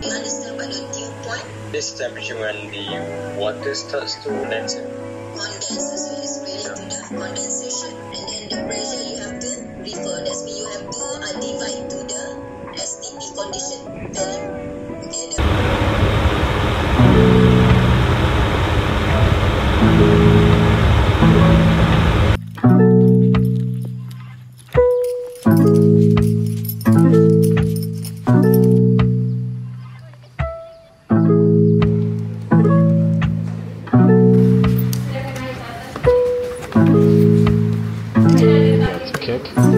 Do you understand point? This temperature when the water starts to condense. Condense, so it's related to the condensation. And then the pressure you have to refer. That's mean you have to divide to the STP condition That's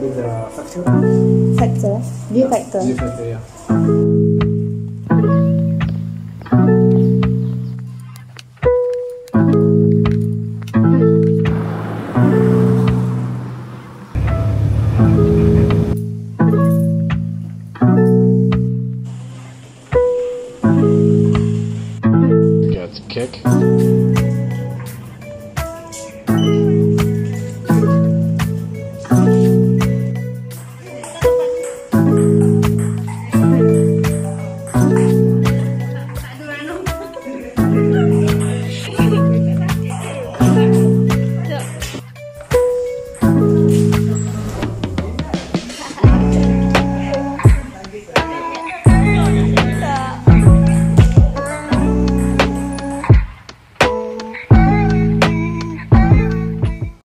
to the factor? Factor. View factor. View factor, yeah. Kick.